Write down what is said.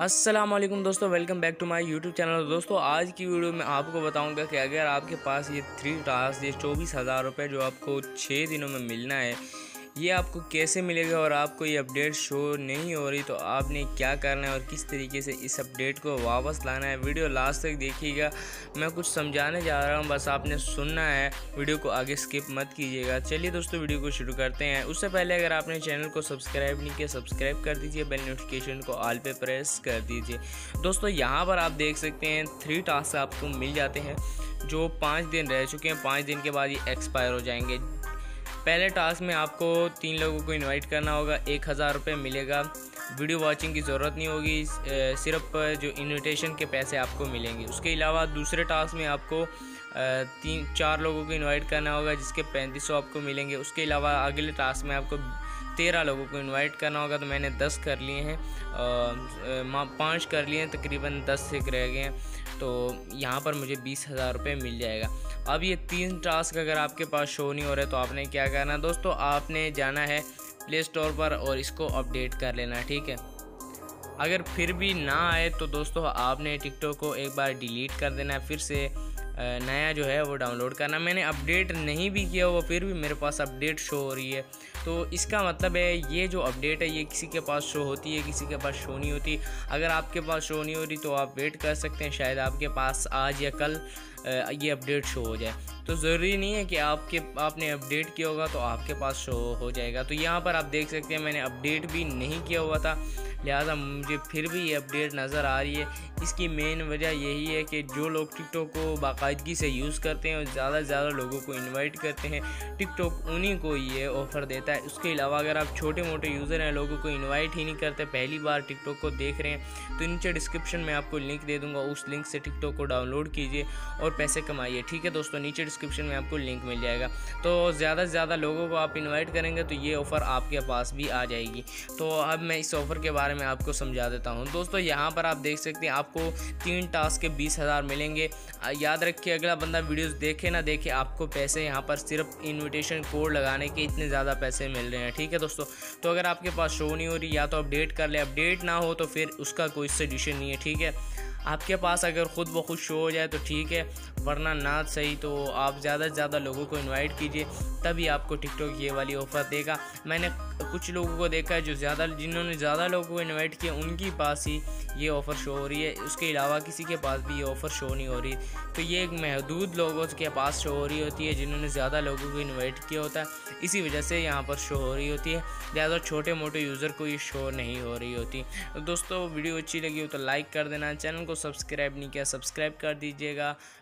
अस्सलाम वालेकुम दोस्तों welcome back to my YouTube channel दोस्तों, आज की वीडियो में आपको बताऊँगा कि अगर आपके पास ये थ्री टास्क ये चौबीस हज़ार रुपये जो आपको छः दिनों में मिलना है ये आपको कैसे मिलेगा और आपको ये अपडेट शो नहीं हो रही तो आपने क्या करना है और किस तरीके से इस अपडेट को वापस लाना है? वीडियो लास्ट तक देखिएगा। मैं कुछ समझाने जा रहा हूँ, बस आपने सुनना है। वीडियो को आगे स्किप मत कीजिएगा। चलिए दोस्तों, वीडियो को शुरू करते हैं। उससे पहले अगर आपने चैनल को सब्सक्राइब नहीं किया सब्सक्राइब कर दीजिए बेल नोटिफिकेशन को ऑल पे प्रेस कर दीजिए। दोस्तों, यहाँ पर आप देख सकते हैं थ्री टास्क आपको मिल जाते हैं, जो पाँच दिन रह चुके हैं। पाँच दिन के बाद ये एक्सपायर हो जाएँगे। पहले टास्क में आपको तीन लोगों को इनवाइट करना होगा, एक हज़ार रुपये मिलेगा। वीडियो वॉचिंग की ज़रूरत नहीं होगी सिर्फ़ जो इनविटेशन के पैसे आपको मिलेंगे। उसके अलावा दूसरे टास्क में आपको तीन, चार लोगों को इनवाइट करना होगा, जिसके पैंतीस सौ आपको मिलेंगे। उसके अलावा अगले टास्क में आपको तेरह लोगों को इनवाइट करना होगा तो मैंने दस कर लिए हैं पाँच कर लिए हैं, तकरीबन दस से रह गए हैं। तो यहाँ पर मुझे बीस हज़ार रुपये मिल जाएगा। अब ये तीन टास्क अगर आपके पास शो नहीं हो रहे तो आपने क्या करना दोस्तों, आपने जाना है प्ले स्टोर पर और इसको अपडेट कर लेना, ठीक है? अगर फिर भी ना आए तो दोस्तों, आपने टिकटॉक को एक बार डिलीट कर देना है, फिर से नया जो है वो डाउनलोड करना। मैंने अपडेट नहीं भी किया हुआ, फिर भी मेरे पास अपडेट शो हो रही है। तो इसका मतलब है, ये जो अपडेट है, ये किसी के पास शो होती है, किसी के पास शो नहीं होती। अगर आपके पास शो नहीं हो रही तो आप वेट कर सकते हैं, शायद आपके पास आज या कल ये अपडेट शो हो जाए। तो ज़रूरी नहीं है कि आपके, आपने अपडेट किया होगा तो आपके पास शो हो जाएगा। तो यहाँ पर आप देख सकते हैं, मैंने अपडेट भी नहीं किया हुआ था। लिहाजा मुझे फिर भी ये अपडेट नज़र आ रही है। इसकी मेन वजह यही है कि जो लोग टिकटॉक को बाकायदगी से यूज़ करते हैं और ज़्यादा से ज़्यादा लोगों को इनवाइट करते हैं। टिकटॉक उन्हीं को ये ऑफ़र देता है। उसके अलावा अगर आप छोटे मोटे यूज़र हैं, लोगों को इन्वाइट ही नहीं करते, पहली बार टिकटॉक को देख रहे हैं तो नीचे डिस्क्रिप्शन में आपको लिंक दे दूँगा। उस लिंक से टिकटॉक को डाउनलोड कीजिए और पैसे कमाइए। ठीक है दोस्तों, नीचे डिस्क्रिप्शन में आपको लिंक मिल जाएगा। तो ज़्यादा से ज़्यादा लोगों को आप इन्वाइट करेंगे तो ये ऑफ़र आपके पास भी आ जाएगी। तो अब मैं इस ऑफ़र के बारे में आपको समझा देता हूँ। दोस्तों, यहाँ पर आप देख सकते हैं, आपको तीन टास्क के बीस हज़ार मिलेंगे। याद रखिए अगला बंदा वीडियोस देखे ना देखे, आपको पैसे यहाँ पर सिर्फ़ इनविटेशन कोड लगाने के इतने ज़्यादा पैसे मिल रहे हैं। ठीक है दोस्तों? तो अगर आपके पास शो नहीं हो रही, या तो अपडेट कर ले अपडेट ना हो तो फिर उसका कोई सजेशन नहीं है, ठीक है? आपके पास अगर ख़ुद ब खुद शो हो जाए तो ठीक है। वरना ना सही तो आप ज़्यादा से ज़्यादा लोगों को इनवाइट कीजिए, तभी आपको टिकटॉक ये वाली ऑफ़र देगा। मैंने कुछ लोगों को देखा है जो ज़्यादा, जिन्होंने ज़्यादा लोगों को इनवाइट किया, उनके पास ही ये ऑफ़र शो हो रही है। उसके अलावा किसी के पास भी ये ऑफ़र शो नहीं हो रही। तो ये एक महदूद लोगों के पास शो हो रही होती है, जिन्होंने ज़्यादा लोगों को इन्वाइट किया होता है। इसी वजह से यहाँ पर शो हो रही होती है। ज़्यादा छोटे मोटे यूज़र को ये शो नहीं हो रही होती। दोस्तों, वीडियो अच्छी लगी हो तो लाइक कर देना। चैनल को सब्सक्राइब नहीं किया सब्सक्राइब कर दीजिएगा।